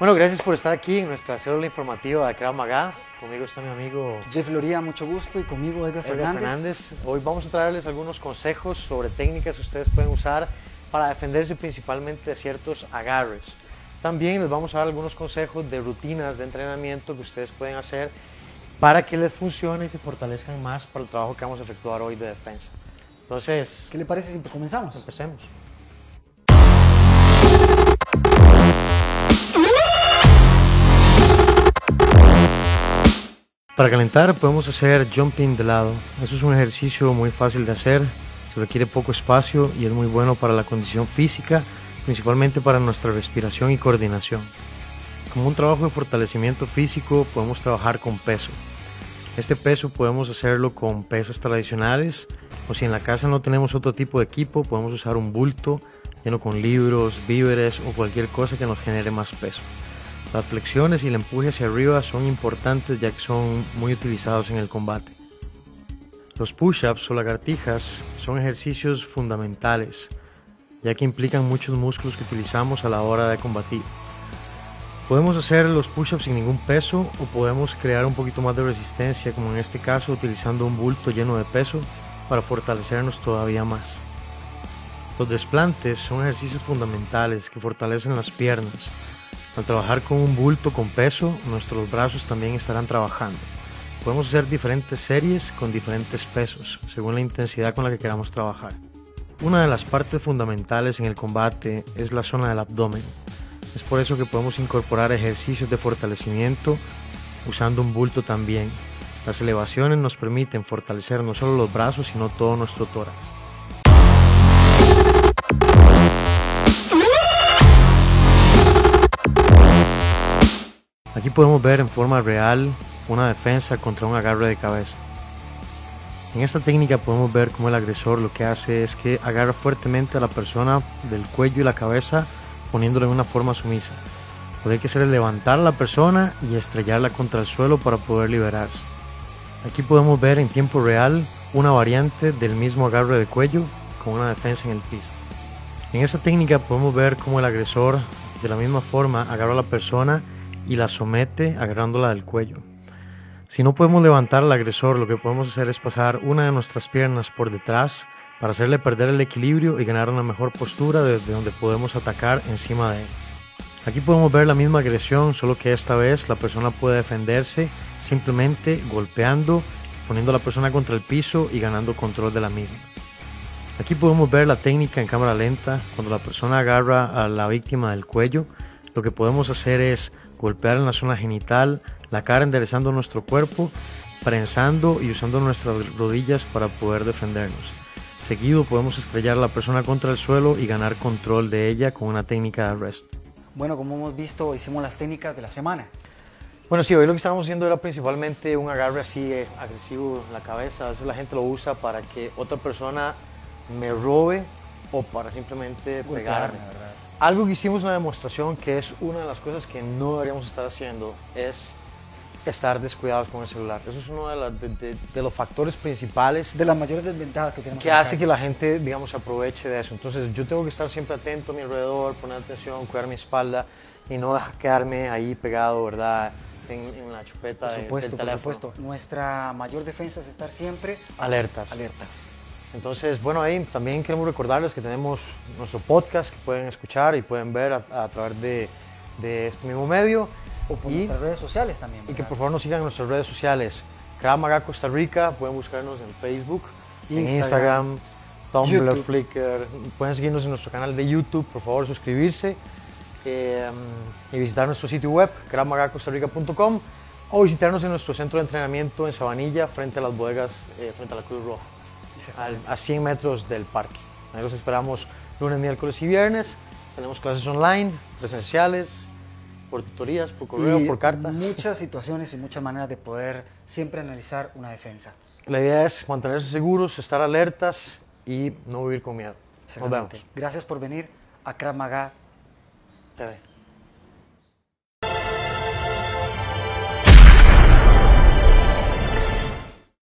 Bueno, gracias por estar aquí en nuestra célula informativa de Krav Maga. Conmigo está mi amigo Jeff Loría, mucho gusto, y conmigo Edgar Edgar Fernández. Fernández. Hoy vamos a traerles algunos consejos sobre técnicas que ustedes pueden usar para defenderse principalmente de ciertos agarres. También les vamos a dar algunos consejos de rutinas de entrenamiento que ustedes pueden hacer para que les funcione y se fortalezcan más para el trabajo que vamos a efectuar hoy de defensa. Entonces, ¿Qué le parece si comenzamos? empecemos. Para calentar podemos hacer jumping de lado. Eso es un ejercicio muy fácil de hacer, se requiere poco espacio y es muy bueno para la condición física, principalmente para nuestra respiración y coordinación. Como un trabajo de fortalecimiento físico podemos trabajar con peso. Este peso podemos hacerlo con pesas tradicionales o si en la casa no tenemos otro tipo de equipo podemos usar un bulto lleno con libros, víveres o cualquier cosa que nos genere más peso. Las flexiones y el empuje hacia arriba son importantes ya que son muy utilizados en el combate. Los push-ups o lagartijas son ejercicios fundamentales ya que implican muchos músculos que utilizamos a la hora de combatir. Podemos hacer los push-ups sin ningún peso o podemos crear un poquito más de resistencia como en este caso utilizando un bulto lleno de peso para fortalecernos todavía más. Los desplantes son ejercicios fundamentales que fortalecen las piernas. Al trabajar con un bulto con peso, nuestros brazos también estarán trabajando. Podemos hacer diferentes series con diferentes pesos, según la intensidad con la que queramos trabajar. Una de las partes fundamentales en el combate es la zona del abdomen. Es por eso que podemos incorporar ejercicios de fortalecimiento usando un bulto también. Las elevaciones nos permiten fortalecer no solo los brazos, sino todo nuestro tórax. Aquí podemos ver en forma real una defensa contra un agarre de cabeza. En esta técnica podemos ver cómo el agresor lo que hace es que agarra fuertemente a la persona del cuello y la cabeza poniéndolo en una forma sumisa. Lo que es levantar a la persona y estrellarla contra el suelo para poder liberarse. Aquí podemos ver en tiempo real una variante del mismo agarre de cuello con una defensa en el piso. En esta técnica podemos ver cómo el agresor de la misma forma agarra a la persona y la somete agarrándola del cuello. Si no podemos levantar al agresor, lo que podemos hacer es pasar una de nuestras piernas por detrás para hacerle perder el equilibrio y ganar una mejor postura desde donde podemos atacar encima de él. Aquí podemos ver la misma agresión, solo que esta vez la persona puede defenderse simplemente golpeando, poniendo a la persona contra el piso y ganando control de la misma. Aquí podemos ver la técnica en cámara lenta, cuando la persona agarra a la víctima del cuello, lo que podemos hacer es golpear en la zona genital, la cara enderezando nuestro cuerpo, prensando y usando nuestras rodillas para poder defendernos. Seguido podemos estrellar a la persona contra el suelo y ganar control de ella con una técnica de arrest. Bueno, como hemos visto, hicimos las técnicas de la semana. Bueno, sí, hoy lo que estábamos haciendo era principalmente un agarre así eh, agresivo en la cabeza. A veces la gente lo usa para que otra persona me robe o para simplemente Golpearme, pegarme. Algo que hicimos una demostración que es una de las cosas que no deberíamos estar haciendo es estar descuidados con el celular. Eso es uno de, las- de- de- de los factores principales De las mayores desventajas que tenemos. que en la hace que la gente, digamos, aproveche de eso. Entonces yo tengo que estar siempre atento a mi alrededor, poner atención, cuidar mi espalda y no quedarme ahí pegado, ¿verdad? En, en la chupeta Por supuesto, del por teléfono. supuesto. Nuestra mayor defensa es estar siempre Alertas. alertas. Entonces, bueno, ahí también queremos recordarles que tenemos nuestro podcast que pueden escuchar y pueden ver a, a través de, de este mismo medio. O por y, nuestras redes sociales también. y que por favor nos sigan en nuestras redes sociales. Krav Maga Costa Rica, pueden buscarnos en Facebook, en Instagram, Tumblr, YouTube. Flickr. Pueden seguirnos en nuestro canal de YouTube, por favor suscribirse eh, y visitar nuestro sitio web, kravmagacostarrica.com o visitarnos en nuestro centro de entrenamiento en Sabanilla, frente a las bodegas, eh, frente a la Cruz Roja al- a 100 metros del parque. Ahí los esperamos lunes, miércoles y viernes. Tenemos clases online, presenciales, por tutorías, por correo, Y por carta. Muchas situaciones y muchas maneras de poder siempre analizar una defensa. La idea es mantenerse seguros, estar alertas y no vivir con miedo. Nos vemos. Gracias por venir a Krav Maga TV.